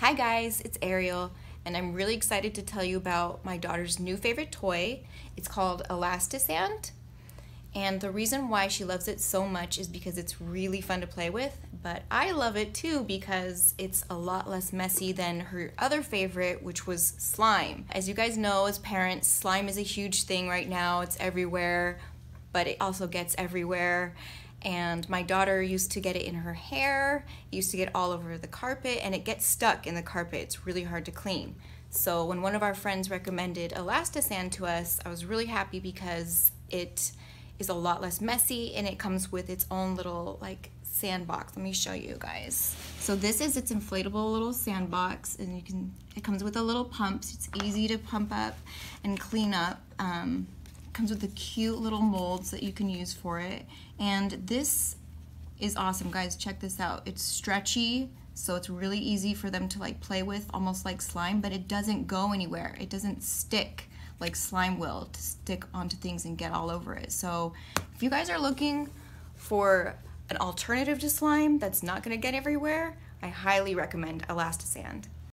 Hi guys, it's Ariel, and I'm really excited to tell you about my daughter's new favorite toy. It's called Elastisand, and the reason why she loves it so much is because it's really fun to play with, but I love it too because it's a lot less messy than her other favorite, which was slime. As you guys know, as parents, slime is a huge thing right now. It's everywhere, but it also gets everywhere and my daughter used to get it in her hair, used to get all over the carpet, and it gets stuck in the carpet. It's really hard to clean. So when one of our friends recommended Elastisand to us, I was really happy because it is a lot less messy and it comes with its own little like sandbox. Let me show you guys. So this is its inflatable little sandbox and you can, it comes with a little pump. So it's easy to pump up and clean up. Um, comes with the cute little molds that you can use for it. And this is awesome, guys. Check this out. It's stretchy, so it's really easy for them to like play with, almost like slime, but it doesn't go anywhere. It doesn't stick like slime will to stick onto things and get all over it. So if you guys are looking for an alternative to slime that's not gonna get everywhere, I highly recommend Elastisand.